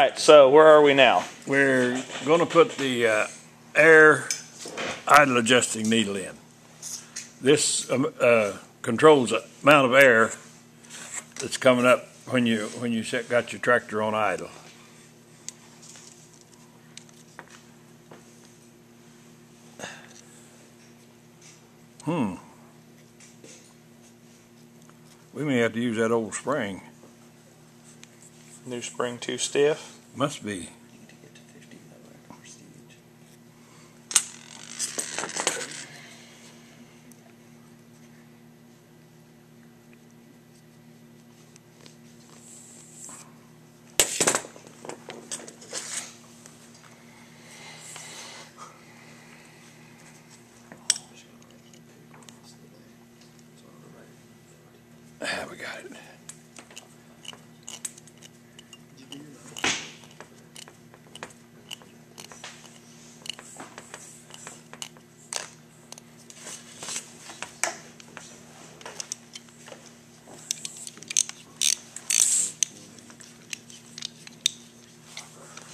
right, so where are we now? We're going to put the uh, air idle adjusting needle in. This um, uh, controls the amount of air that's coming up when you when you set, got your tractor on idle. Hmm. We may have to use that old spring. New spring too stiff? Must be. Ah, we got it.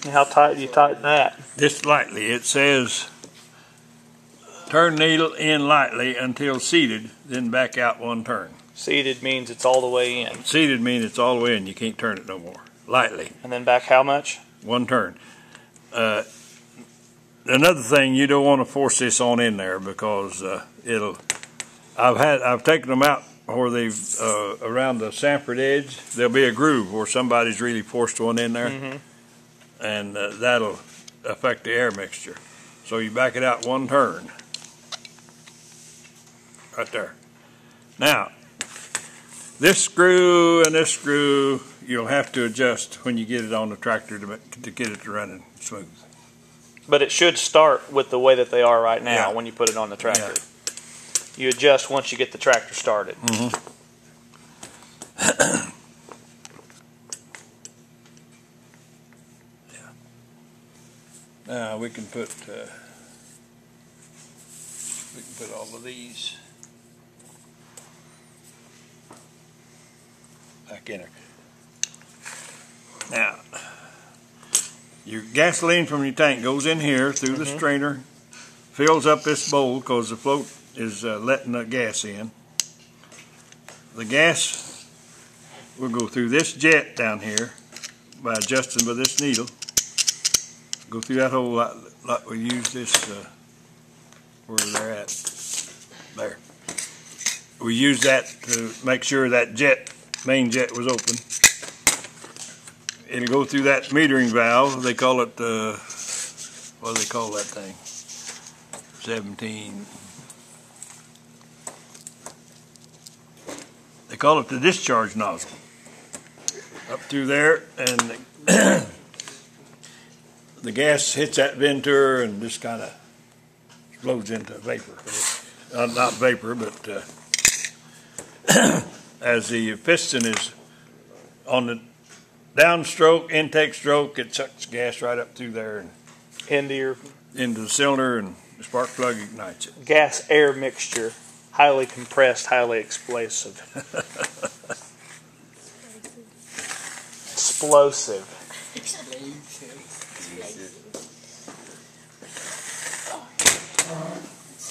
How tight do you tighten that? Just lightly. It says turn needle in lightly until seated, then back out one turn. Seated means it's all the way in. Seated means it's all the way in. You can't turn it no more. Lightly, And then back how much? one turn. Uh, another thing, you don't want to force this on in there because uh, it'll. I've had I've taken them out where they've uh, around the Sanford edge. There'll be a groove where somebody's really forced one in there, Mhm. And uh, that'll affect the air mixture. So you back it out one turn. Right there. Now, this screw and this screw you'll have to adjust when you get it on the tractor to, make, to get it running smooth. But it should start with the way that they are right now Yeah. when you put it on the tractor. You adjust once you get the tractor started. Now we can put uh, we can put all of these back in there. Now your gasoline from your tank goes in here through the Mhm. strainer, fills up this bowl because the float is uh, letting the gas in. The gas will go through this jet down here by adjusting with this needle go through that whole lot, we use this uh, where they're at there. We use that to make sure that jet main jet was open. It'll go through that metering valve. They call it uh, what do they call that thing? 17 they call it the discharge nozzle. Up through there and the gas hits that venturi and just kind of explodes into vapor. Uh, not vapor, but uh, as the piston is on the downstroke, intake stroke, it sucks gas right up through there and Into your into the cylinder, and the spark plug ignites it. gas air mixture, highly compressed, highly explosive. Explosive.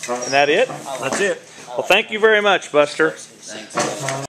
Isn't that it? That's it. Well, thank you very much, Buster. Thanks.